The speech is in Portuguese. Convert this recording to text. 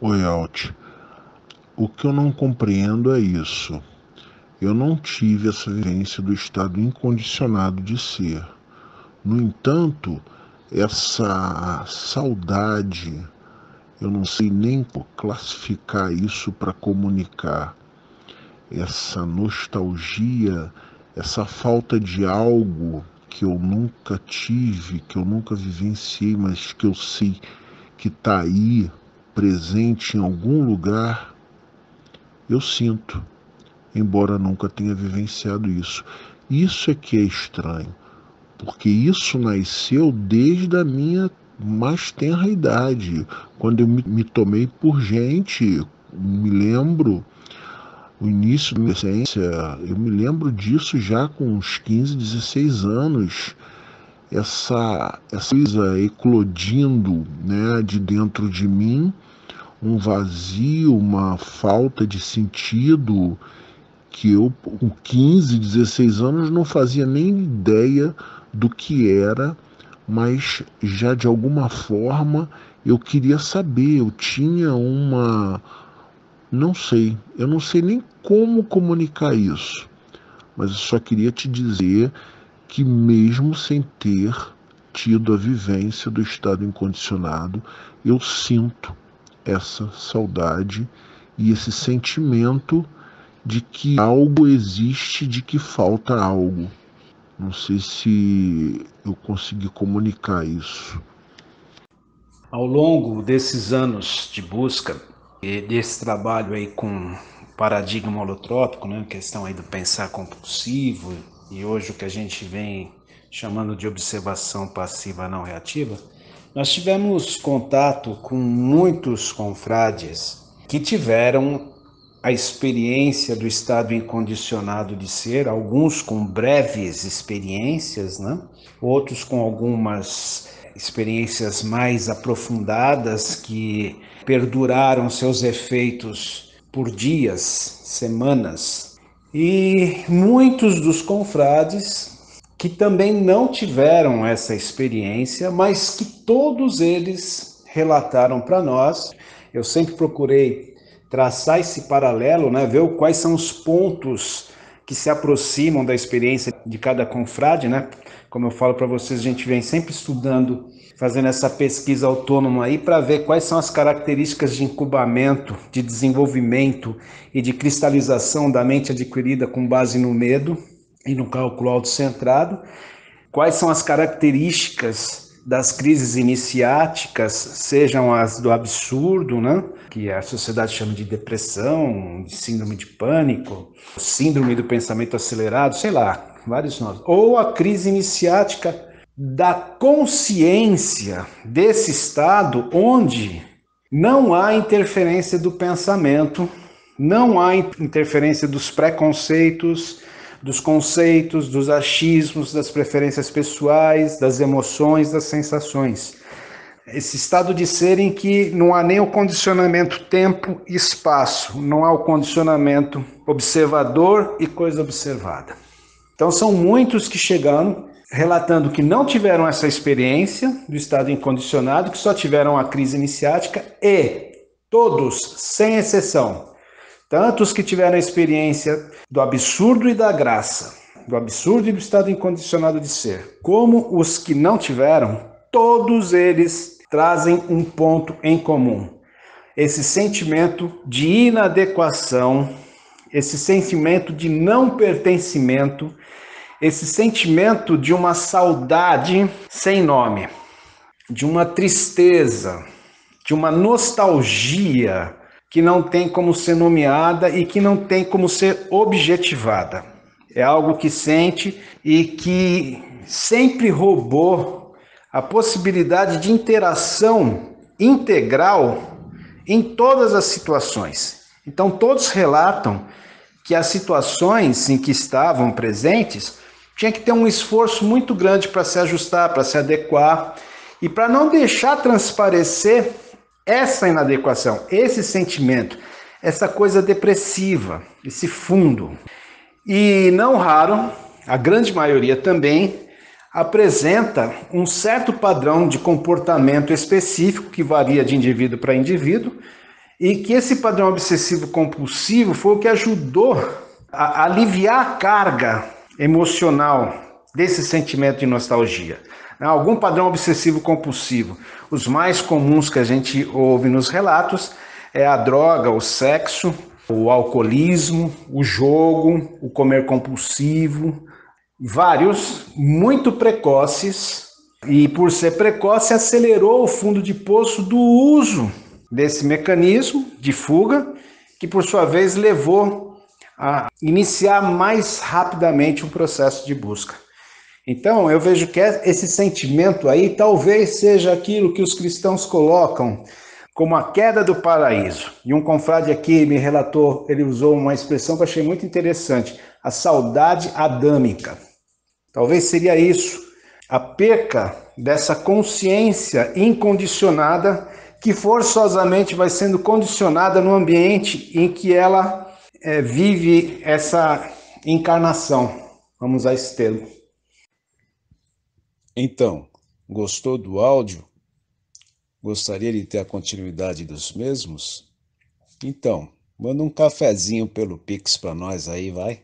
Oi, Alt. O que eu não compreendo é isso. Eu não tive essa vivência do estado incondicionado de ser. No entanto, essa saudade, eu não sei nem classificar isso para comunicar. Essa nostalgia, essa falta de algo que eu nunca tive, que eu nunca vivenciei, mas que eu sei que está aí, presente em algum lugar, eu sinto, embora nunca tenha vivenciado isso. Isso é que é estranho, porque isso nasceu desde a minha mais tenra idade, quando eu me, me tomei por gente, me lembro o início da adolescência, eu me lembro disso já com uns 15, 16 anos, essa, essa coisa eclodindo né, de dentro de mim, um vazio, uma falta de sentido que eu, com 15, 16 anos, não fazia nem ideia do que era, mas já de alguma forma eu queria saber, eu tinha uma não sei, eu não sei nem como comunicar isso, mas eu só queria te dizer que, mesmo sem ter tido a vivência do estado incondicionado, eu sinto essa saudade e esse sentimento de que algo existe, de que falta algo. Não sei se eu consegui comunicar isso. Ao longo desses anos de busca, desse trabalho aí com paradigma holotrópico, né, questão aí do pensar compulsivo e hoje o que a gente vem chamando de observação passiva não reativa, nós tivemos contato com muitos confrades que tiveram a experiência do estado incondicionado de ser, alguns com breves experiências, né? outros com algumas experiências mais aprofundadas que perduraram seus efeitos por dias, semanas. E muitos dos confrades que também não tiveram essa experiência, mas que todos eles relataram para nós. Eu sempre procurei traçar esse paralelo, né, ver quais são os pontos que se aproximam da experiência de cada confrade, né? Como eu falo para vocês, a gente vem sempre estudando, fazendo essa pesquisa autônoma aí para ver quais são as características de incubamento, de desenvolvimento e de cristalização da mente adquirida com base no medo e no cálculo autocentrado. Quais são as características das crises iniciáticas, sejam as do absurdo, né? que a sociedade chama de depressão, de síndrome de pânico, síndrome do pensamento acelerado, sei lá, vários nomes. Ou a crise iniciática da consciência desse estado onde não há interferência do pensamento, não há interferência dos preconceitos, dos conceitos, dos achismos, das preferências pessoais, das emoções, das sensações. Esse estado de ser em que não há nem o condicionamento tempo e espaço, não há o condicionamento observador e coisa observada. Então são muitos que chegaram relatando que não tiveram essa experiência do estado incondicionado, que só tiveram a crise iniciática e todos, sem exceção, tanto os que tiveram a experiência do absurdo e da graça, do absurdo e do estado incondicionado de ser, como os que não tiveram, todos eles trazem um ponto em comum: esse sentimento de inadequação, esse sentimento de não pertencimento, esse sentimento de uma saudade sem nome, de uma tristeza, de uma nostalgia que não tem como ser nomeada e que não tem como ser objetivada. É algo que sente e que sempre roubou a possibilidade de interação integral em todas as situações. Então, todos relatam que as situações em que estavam presentes tinha que ter um esforço muito grande para se ajustar, para se adequar e para não deixar transparecer essa inadequação, esse sentimento, essa coisa depressiva, esse fundo. E não raro, a grande maioria também, apresenta um certo padrão de comportamento específico que varia de indivíduo para indivíduo e que esse padrão obsessivo compulsivo foi o que ajudou a aliviar a carga emocional desse sentimento de nostalgia. Algum padrão obsessivo compulsivo. Os mais comuns que a gente ouve nos relatos é a droga, o sexo, o alcoolismo, o jogo, o comer compulsivo, vários muito precoces e por ser precoce acelerou o fundo de poço do uso desse mecanismo de fuga, que por sua vez levou a iniciar mais rapidamente o processo de busca. Então, eu vejo que esse sentimento aí talvez seja aquilo que os cristãos colocam como a queda do paraíso. E um confrade aqui me relatou, ele usou uma expressão que eu achei muito interessante, a saudade adâmica. Talvez seria isso, a perca dessa consciência incondicionada que forçosamente vai sendo condicionada no ambiente em que ela é, vive essa encarnação. Vamos a esse termo. Então, gostou do áudio? Gostaria de ter a continuidade dos mesmos? Então, manda um cafezinho pelo Pix para nós aí, vai.